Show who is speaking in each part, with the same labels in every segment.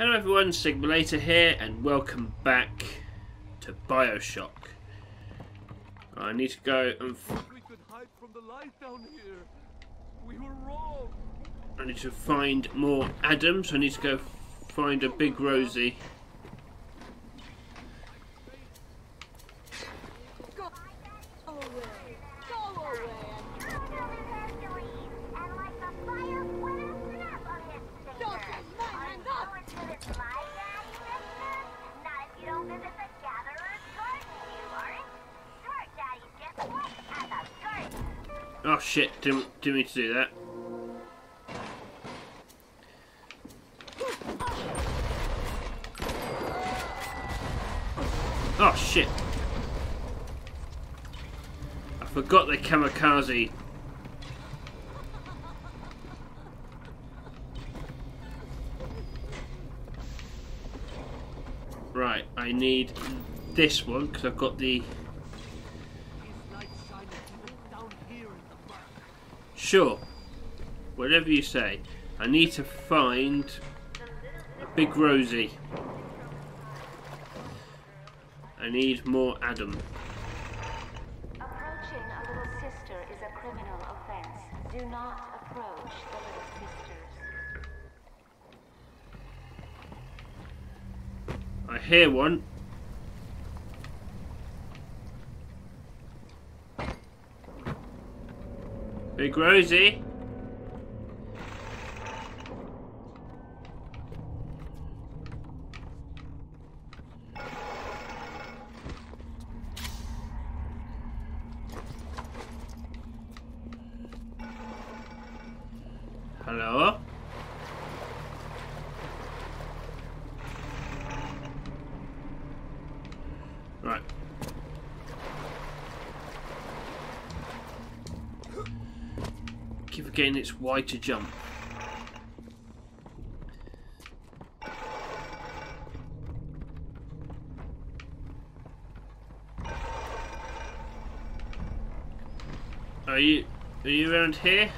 Speaker 1: Hello everyone, Sigma here, and welcome back to Bioshock. I need to go and.
Speaker 2: we could hide from the light down here. We were wrong.
Speaker 1: I need to find more Adams. I need to go find a big Rosie. Oh shit! Didn't didn't mean to do that. Oh shit! I forgot the kamikaze. Right, I need this one because I've got the
Speaker 2: These lights shine even down here in the dark.
Speaker 1: Sure. Whatever you say. I need to find a big Rosie. I need more Adam.
Speaker 3: Approaching a little sister is a criminal offense. Do not approach the little sisters.
Speaker 1: I hear one. Big Rosie. Hello? Right. Keep forgetting it's Y to jump. Are you are you around here?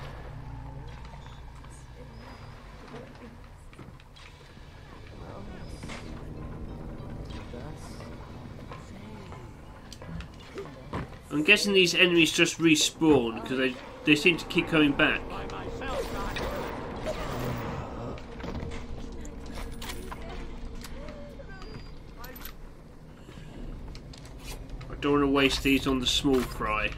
Speaker 1: I'm guessing these enemies just respawn because they they seem to keep coming back. I don't want to waste these on the small fry.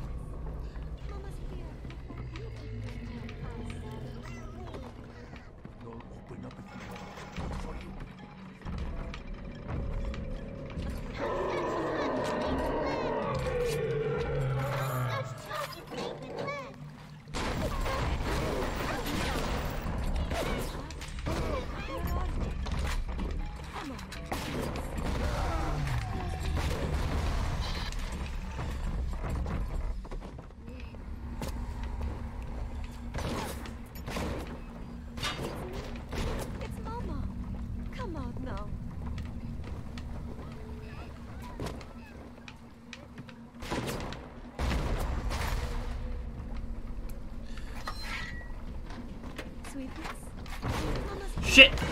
Speaker 1: Shit!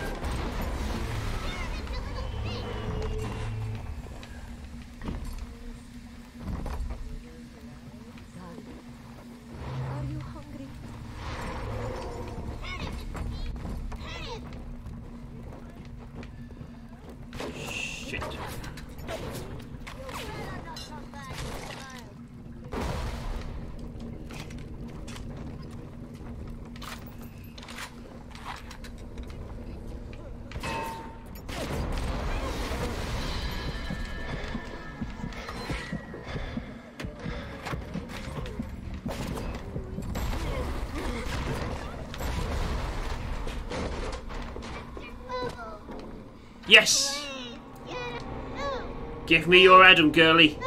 Speaker 1: Yes! Give me your Adam, girly.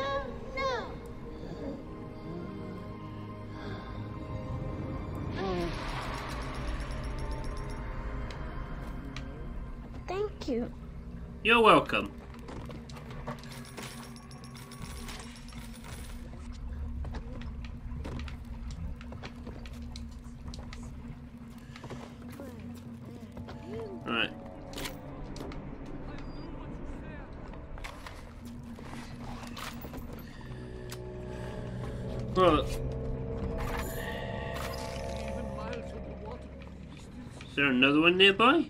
Speaker 1: Is there another one nearby?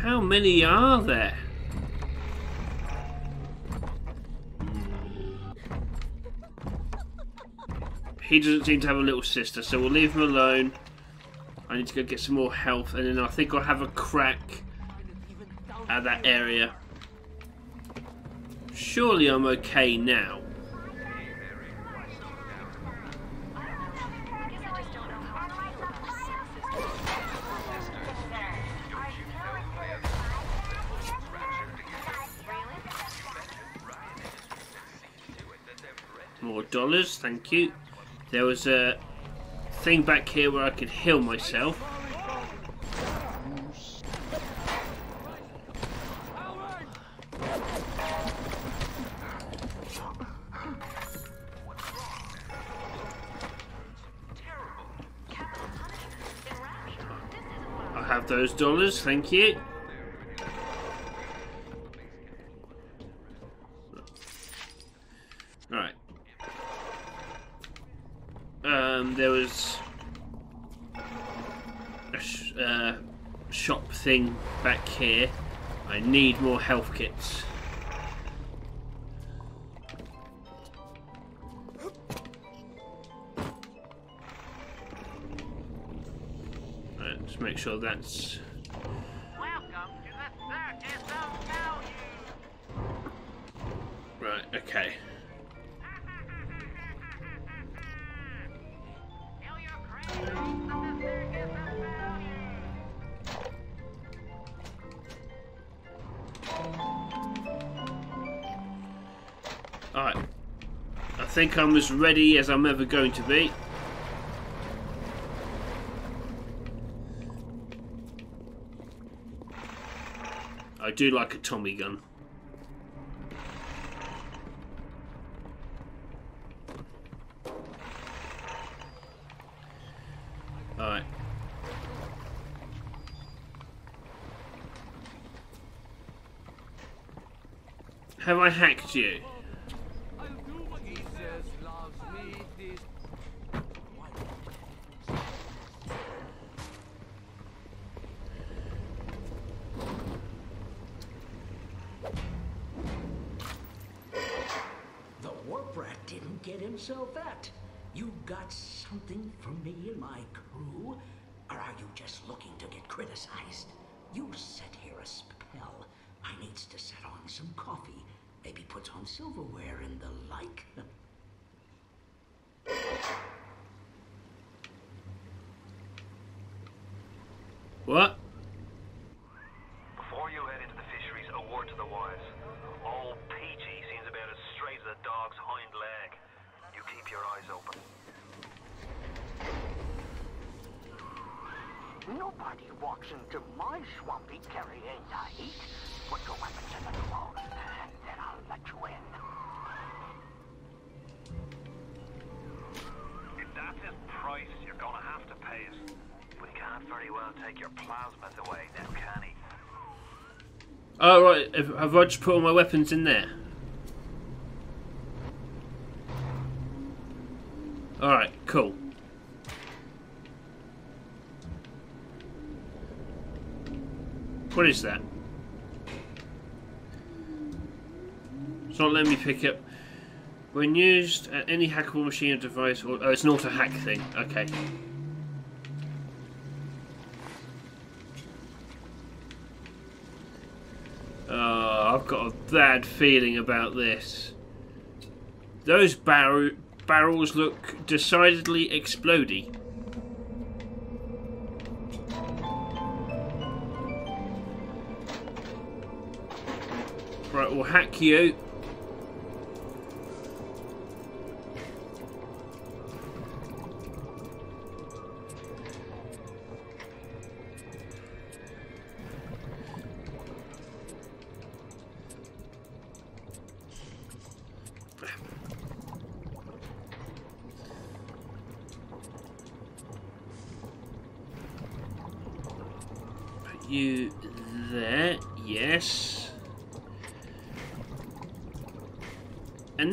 Speaker 1: How many are there? He doesn't seem to have a little sister, so we'll leave him alone. I need to go get some more health, and then I think I'll have a crack at that area. Surely I'm okay now. More dollars, thank you. There was a thing back here where I could heal myself. I have those dollars, thank you. Right. Um, there was a sh- uh, shop thing back here. I need more health kits. Right, let's make sure that's think I'm as ready as I'm ever going to be. I do like a Tommy gun. Alright. Have I hacked you?
Speaker 2: I'll do what he says, loves me. This
Speaker 4: The warp rat didn't get himself at. You got something from me and my crew? Or are you just looking to get criticized? You set here a spell. I needs to set on some coffee. Maybe puts on silverware and the like.
Speaker 1: What?
Speaker 5: Before you head into the fisheries, a word to the wise. Old Peachy seems about as straight as a dog's hind leg. You keep your eyes open.
Speaker 6: Nobody walks into my swampy carrying the heat. Put your weapons in the drawer, and then I'll let you in.
Speaker 5: If that's his price, you're gonna have to pay it. But he can't very well take your plasmids away now, can he?
Speaker 1: Oh, right. Have, have I just put all my weapons in there? Alright, cool. What is that? It's not letting me pick up. When used at any hackable machine or device, or oh, it's an auto hack thing. Okay. Oh, I've got a bad feeling about this. Those barrel barrels look decidedly explodey. Right, we'll hack you.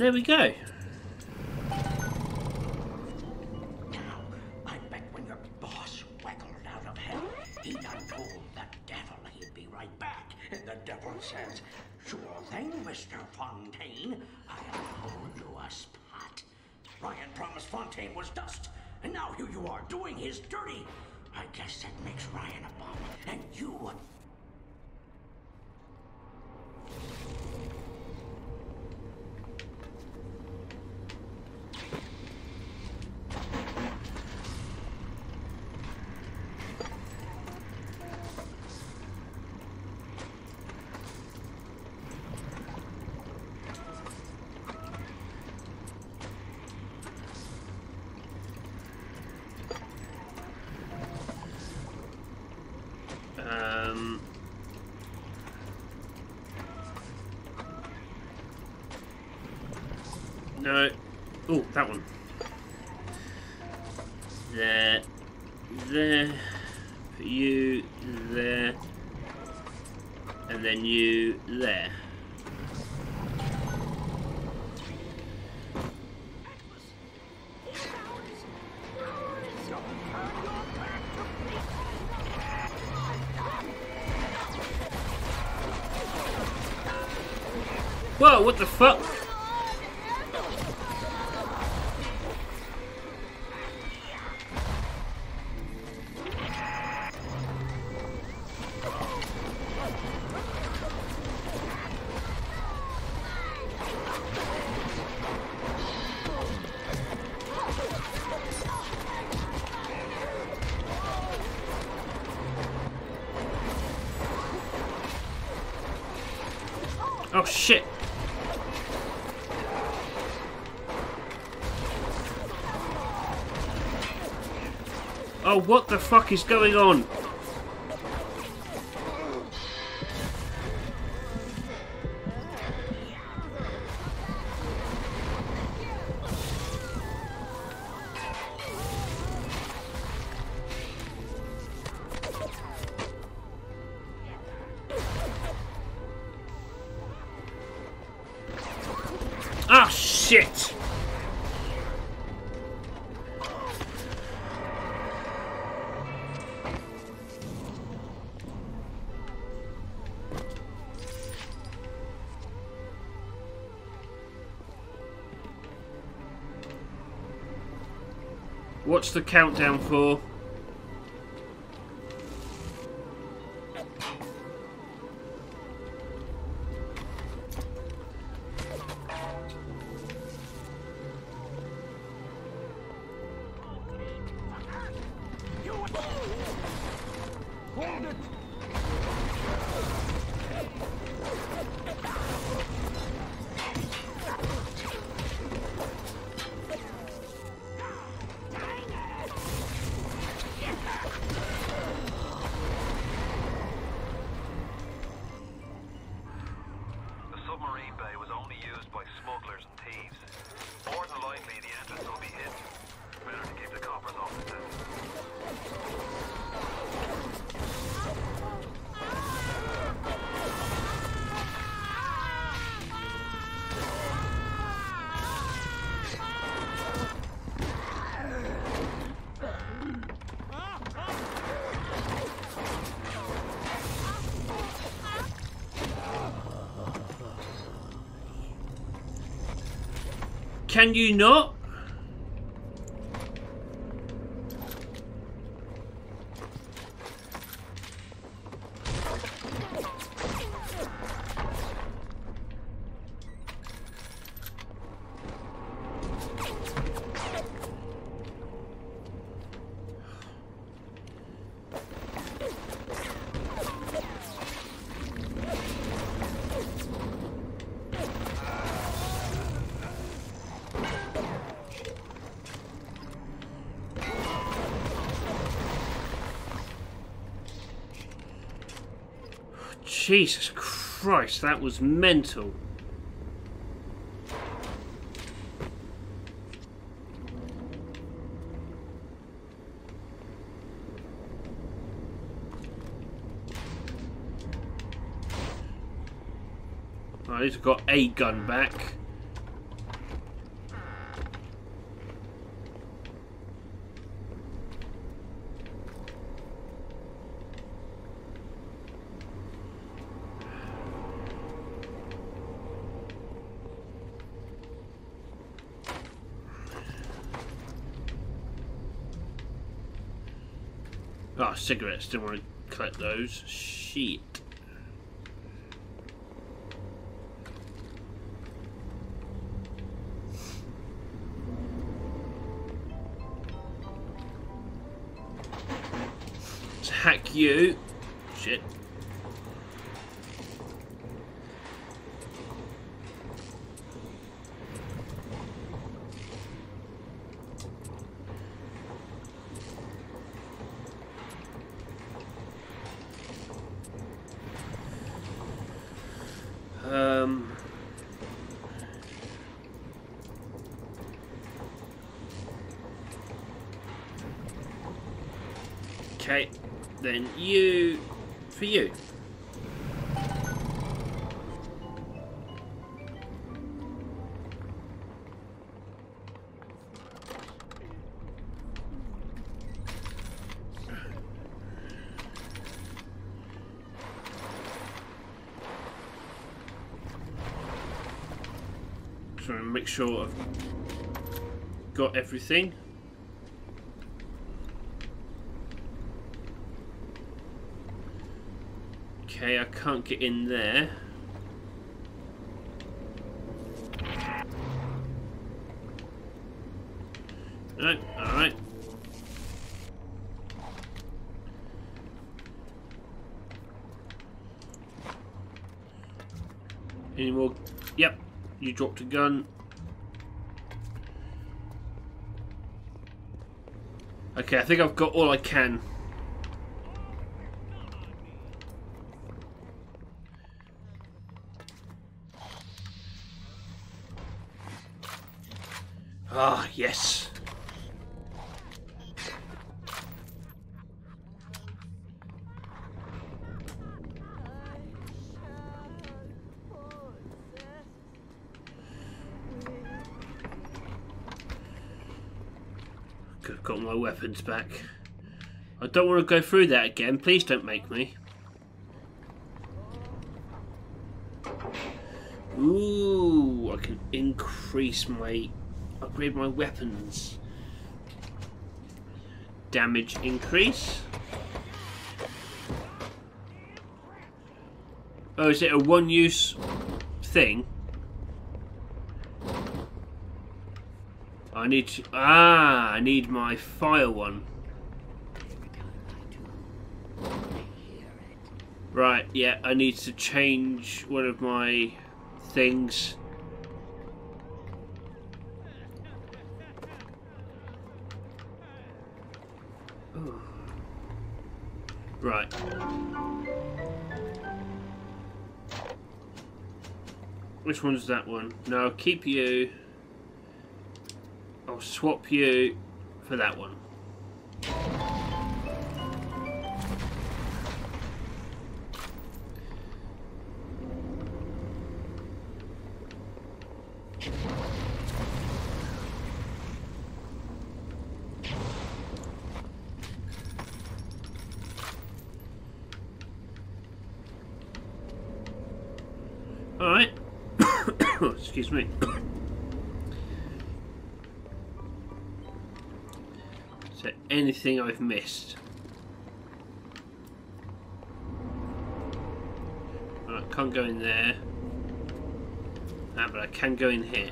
Speaker 1: There we go. No. Oh, that one. There. There. Put you there. And then you there. Shit. Oh, what the fuck is going on? What's the countdown for? Can you not? Jesus Christ, that was mental. Right, at least I've got a gun back. Cigarettes. Didn't want to collect those. Shit. Hack you. Shit. Um. Okay, then you for you. Sure I've got everything. Okay, I can't get in there. No, alright. Any more? Yep, you dropped a gun. Okay, I think I've got all I can. Ah, yes. Could have got my weapons back. I don't want to go through that again. Please don't make me. Ooh, I can increase my upgrade my weapons. Damage increase. Oh, is it a one use thing? I need to, ah, I need my fire one. Right, yeah, I need to change one of my things. Right. Which one's that one? No, keep you. I'll swap you for that one. I've missed? Right, can't go in there. Ah, but I can go in here.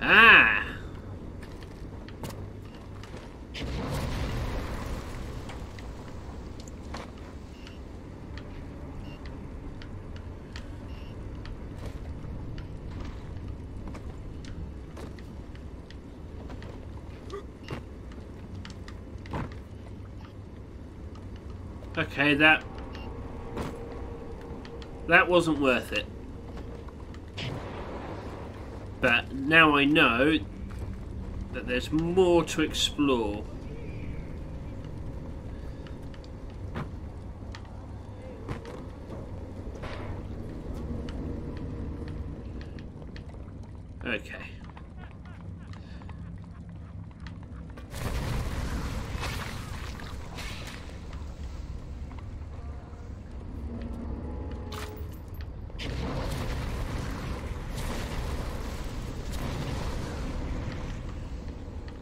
Speaker 1: Ah! Okay, that That wasn't worth it. But now I know that there's more to explore. Okay.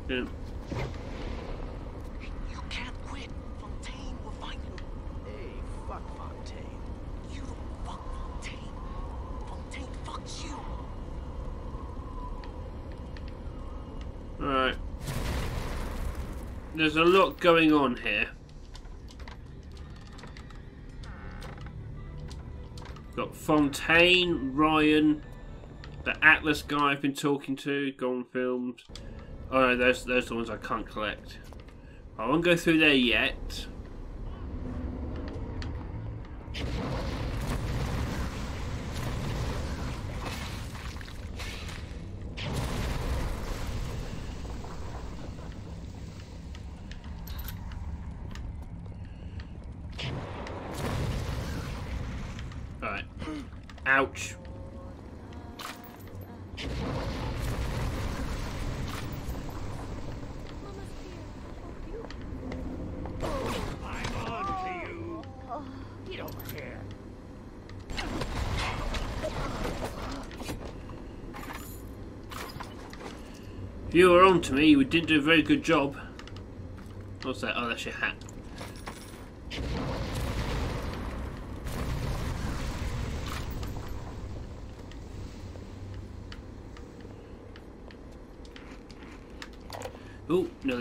Speaker 1: Yeah.
Speaker 2: You can't quit. Fontaine will find you. Hey, fuck Fontaine. You don't fuck Fontaine. Fontaine fucks you.
Speaker 1: Alright. There's a lot going on here. Got Fontaine, Ryan, the Atlas guy I've been talking to, Gone Films. Oh no, those, those are the ones I can't collect. I won't go through there yet. Alright. Ouch.
Speaker 7: Mama's here. Oh, you.
Speaker 2: I'm on to you. You don't care.
Speaker 1: If you were on to me, you didn't do a very good job. What's that? Oh, that's your hat.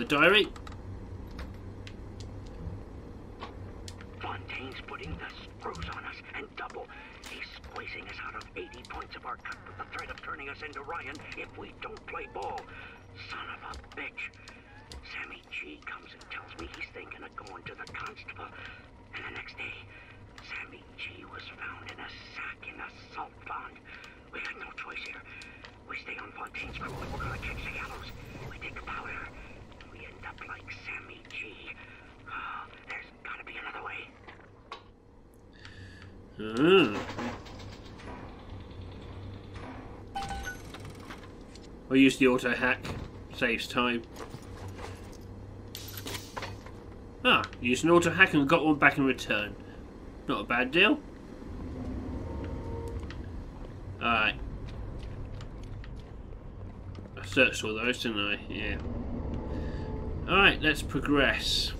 Speaker 1: Another diary.
Speaker 4: Fontaine's putting the screws on us and double. He's squeezing us out of 80 points of our cut with the threat of turning us into Ryan if we don't play ball. Son of a bitch. Sammy G comes and tells me he's thinking of going to the constable. And the next day, Sammy G was found in a sack in a salt pond. We had no choice here. We stay on Fontaine's crew and we're gonna catch the gallows. We take the powder. Up like Sammy G. Oh, there's gotta be another way.
Speaker 1: Ah. I'll use the auto hack. Saves time. Ah, used an auto hack and got one back in return. Not a bad deal. Alright. I searched all those, didn't I? Yeah. Alright, let's progress.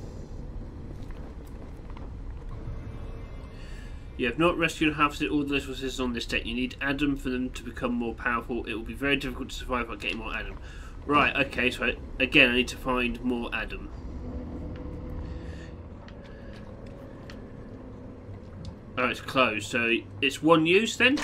Speaker 1: You have not rescued and harvested all the little sisters on this deck. You need Adam for them to become more powerful. It will be very difficult to survive by getting more Adam. Right, okay, so I, again I need to find more Adam. Oh, it's closed, so it's one use then?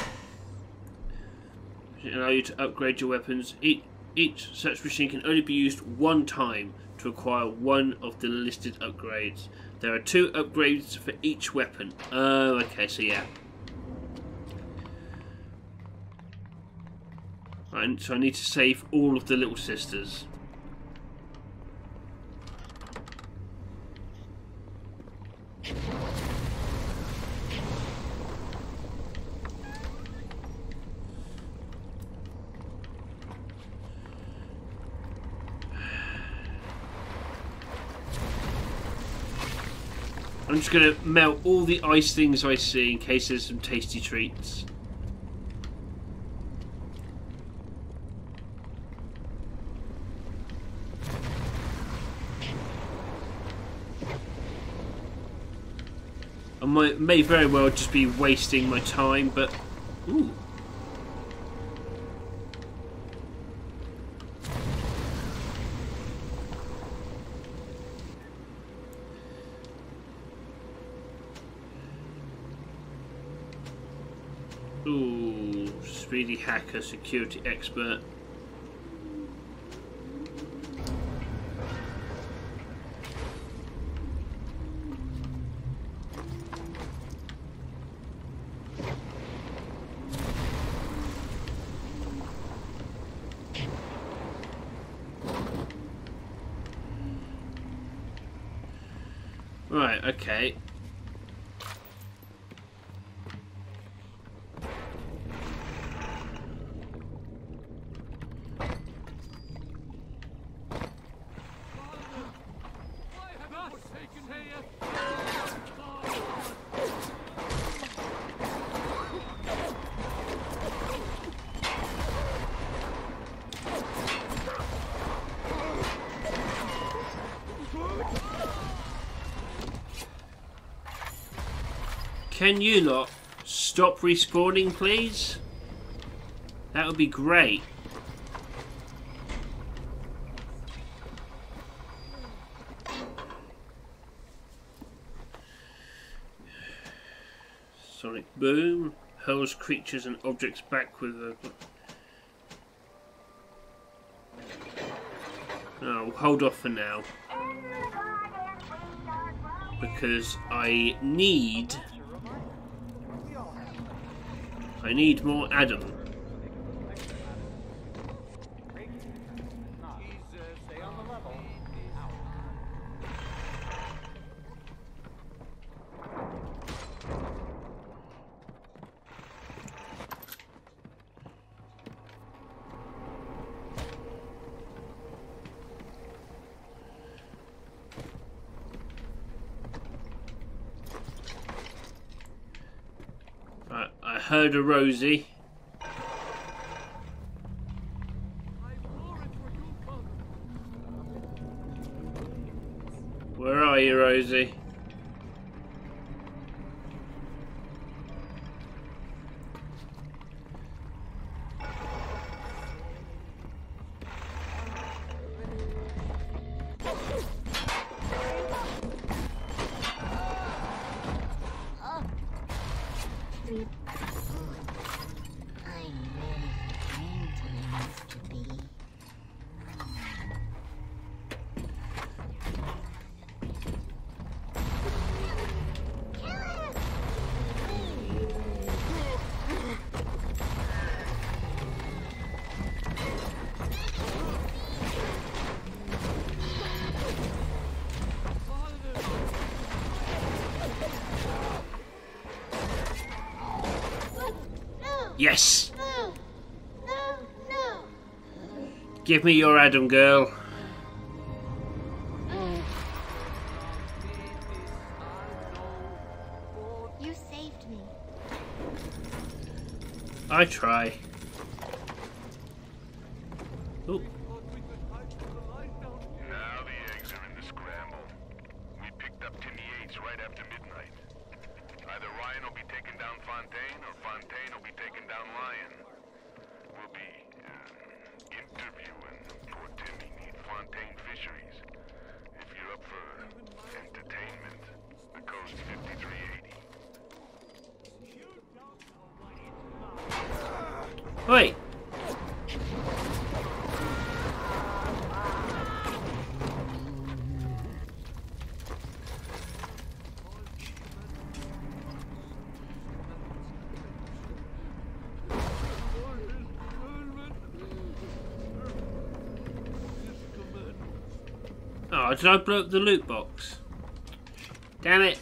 Speaker 1: It allow you to upgrade your weapons. Each, each such machine can only be used one time to acquire one of the listed upgrades. There are two upgrades for each weapon. Oh, okay, so yeah. Right, so I need to save all of the little sisters. Just going to melt all the ice things I see in case there's some tasty treats. I might, may very well just be wasting my time, but... Ooh. Ooh, speedy hacker, security expert. Right, okay. Can you lot stop respawning, please? That would be great. Sonic Boom hurls creatures and objects back with a. Oh, hold off for now. Because I need. I need more Adam. A Rosie. Yes!
Speaker 7: No! No! No!
Speaker 1: Give me your Adam girl.
Speaker 7: You saved me.
Speaker 1: I try. Oh,
Speaker 8: Now the eggs are in the scramble. We picked up Timmy Yates right after midnight. Either Ryan will be taking down Fontaine or Fontaine will be taking down Ryan. We'll be uh, interviewing poor Timmy near Fontaine Fisheries. If you're up for entertainment, the code's 5380.
Speaker 1: wait. Oh, did I blow up the loot box? Damn it.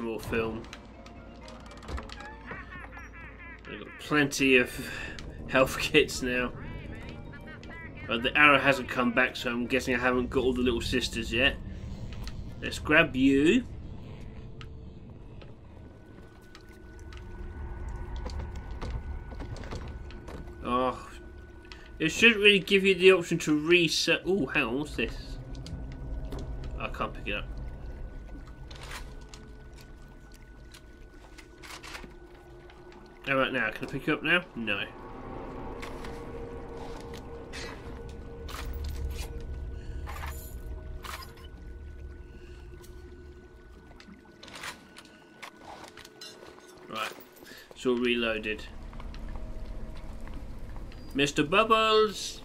Speaker 1: Some more film. I've got plenty of health kits now. But the arrow hasn't come back, so I'm guessing I haven't got all the little sisters yet. Let's grab you. Oh, it shouldn't really give you the option to reset. Oh, hang on, what's this? I can't pick it up. Alright now, can I pick you up now? No. Right, it's all reloaded. Mr. Bubbles!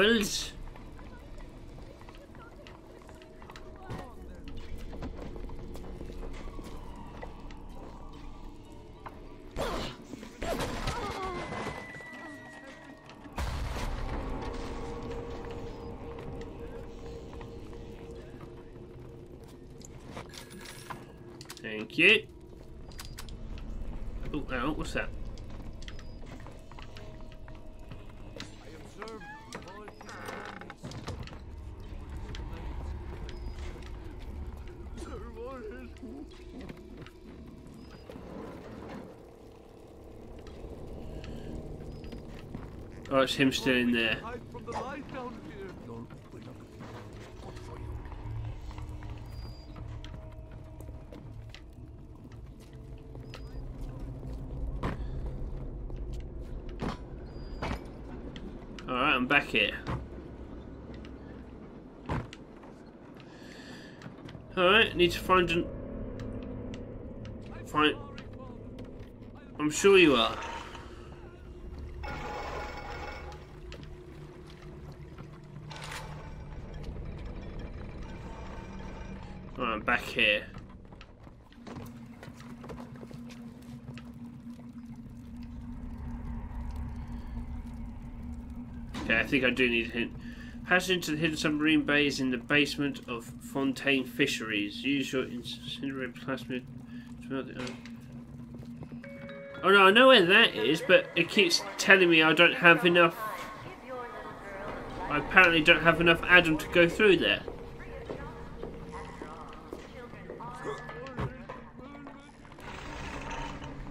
Speaker 1: Bubbles! Thank you. Oh, oh, what's that? Him still in there. Alright, I'm back here. Alright, need to find an... Find... I'm sure you are. I'm back here. Okay, I think I do need a hint. Passage into the hidden submarine base in the basement of Fontaine Fisheries. Use your incinerate plasmid. Oh no, I know where that is, but it keeps telling me I don't have enough. I apparently don't have enough Adam to go through there.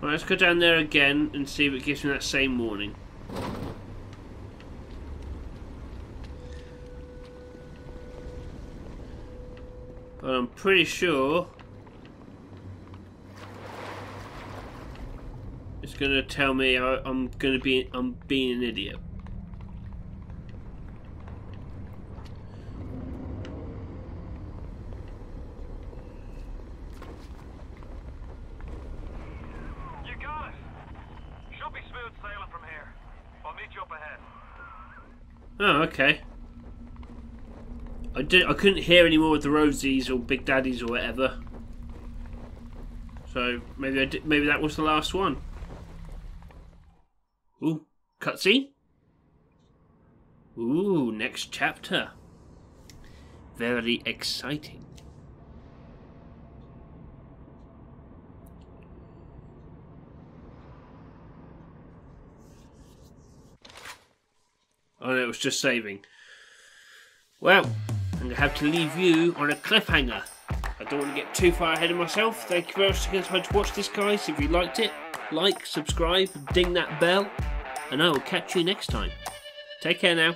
Speaker 1: Right, let's go down there again and see if it gives me that same warning. But I'm pretty sure it's going to tell me I, I'm going to be I'm being an idiot.
Speaker 8: You got it. Should be smooth sailing from here. I'll meet you up ahead.
Speaker 1: Oh, okay. I did. I couldn't hear any more of the Rosies or Big Daddies or whatever. So maybe I did, maybe that was the last one. Ooh, cutscene. Ooh, next chapter. Very exciting. Oh, it was just saving. Well, I'm going to have to leave you on a cliffhanger. I don't want to get too far ahead of myself. Thank you very much for time to watch this, guys. If you liked it, like, subscribe, ding that bell, and I will catch you next time. Take care now.